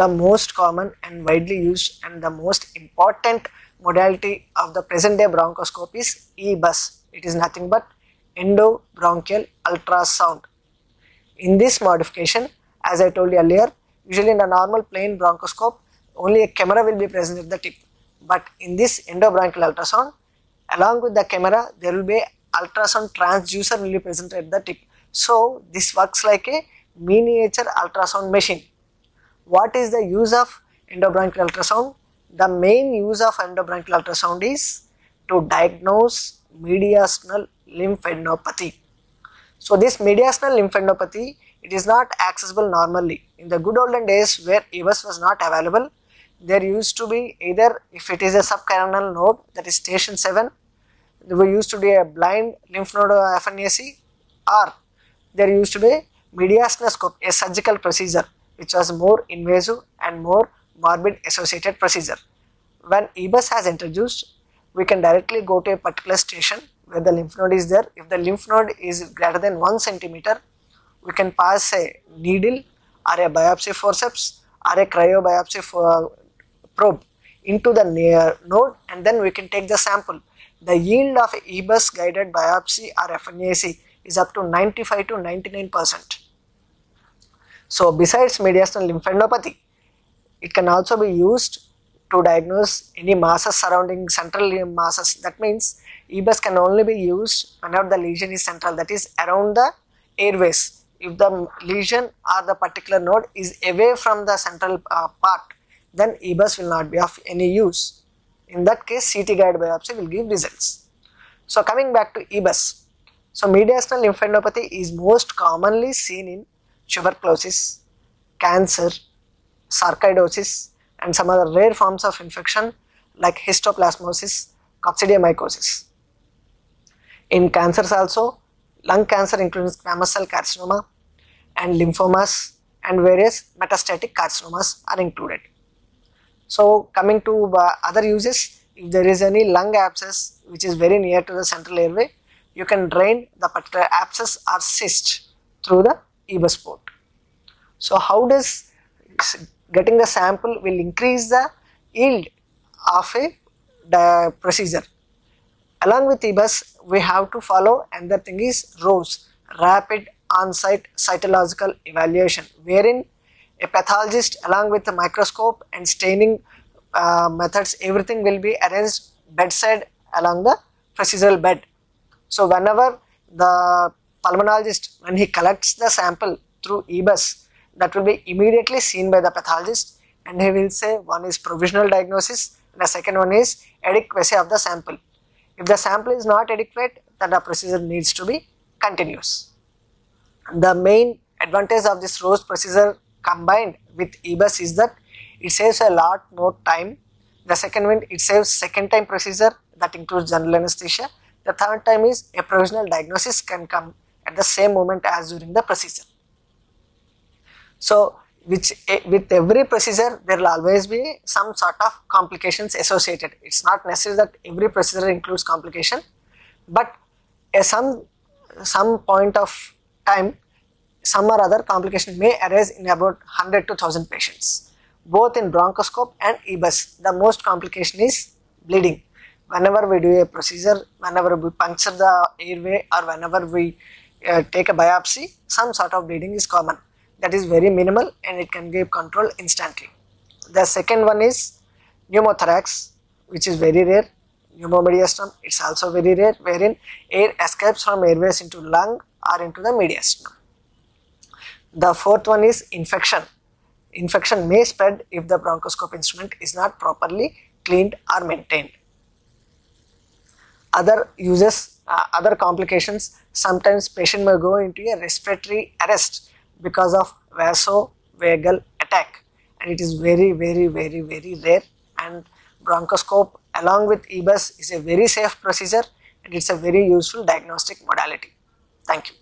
the most common and widely used and the most important modality of the present day bronchoscope is EBUS. It is nothing but endobronchial ultrasound. In this modification, as I told you earlier, usually in a normal plain bronchoscope, only a camera will be present at the tip. But in this endobronchial ultrasound, along with the camera, there will be ultrasound transducer will be present at the tip. So this works like a miniature ultrasound machine. What is the use of endobronchial ultrasound? The main use of endobronchial ultrasound is to diagnose mediastinal lymphadenopathy. So this mediastinal lymphadenopathy, it is not accessible normally. In the good olden days where EBUS was not available, there used to be either if it is a subcarinal node that is station 7, we used to do a blind lymph node FNAC or there used to be mediastinoscope, a surgical procedure which was more invasive and more morbid associated procedure. When EBUS has introduced, we can directly go to a particular station where the lymph node is there. If the lymph node is greater than 1 centimeter, we can pass a needle or a biopsy forceps or a cryobiopsy for uh, probe into the near node and then we can take the sample. The yield of EBUS guided biopsy or FNAC is up to 95 to 99 percent. So besides mediastinal lymphadenopathy, it can also be used to diagnose any masses surrounding central masses. That means EBUS can only be used whenever the lesion is central, that is around the airways. If the lesion or the particular node is away from the central uh, part, then EBUS will not be of any use. In that case, CT guided biopsy will give results. So coming back to EBUS, so mediastinal lymphadenopathy is most commonly seen in tuberculosis, cancer, sarcoidosis and some other rare forms of infection like histoplasmosis, coccidiomycosis. In cancers also, lung cancer including squamous cell carcinoma and lymphomas and various metastatic carcinomas are included. So coming to uh, other uses, if there is any lung abscess which is very near to the central airway, you can drain the particular abscess or cyst through the EBUS port. So how does getting the sample will increase the yield of a procedure. Along with EBUS, we have to follow another thing is ROSE, Rapid On-Site Cytological Evaluation, wherein a pathologist along with the microscope and staining uh, methods, everything will be arranged bedside along the procedural bed. So whenever the pulmonologist, when he collects the sample through EBUS, that will be immediately seen by the pathologist and he will say one is provisional diagnosis and the second one is adequacy of the sample. If the sample is not adequate, then the procedure needs to be continuous. The main advantage of this ROSE procedure combined with EBUS is that it saves a lot more time. The second one, it saves second time procedure that includes general anesthesia. The third time is a provisional diagnosis can come at the same moment as during the procedure. So, which eh, with every procedure there will always be some sort of complications associated. It is not necessary that every procedure includes complication, but at some some point of time some or other complication may arise in about 100 to 1000 patients. Both in bronchoscope and EBUS, the most complication is bleeding. Whenever we do a procedure, whenever we puncture the airway or whenever we uh, take a biopsy, some sort of bleeding is common that is very minimal and it can give control instantly. The second one is pneumothorax which is very rare, pneumomediastinum it is also very rare wherein air escapes from airways into lung or into the mediastinum. The fourth one is infection. Infection may spread if the bronchoscope instrument is not properly cleaned or maintained. Other uses, uh, other complications, sometimes patient may go into a respiratory arrest because of vasovagal attack and it is very very very very rare and bronchoscope along with EBUS is a very safe procedure and it is a very useful diagnostic modality. Thank you.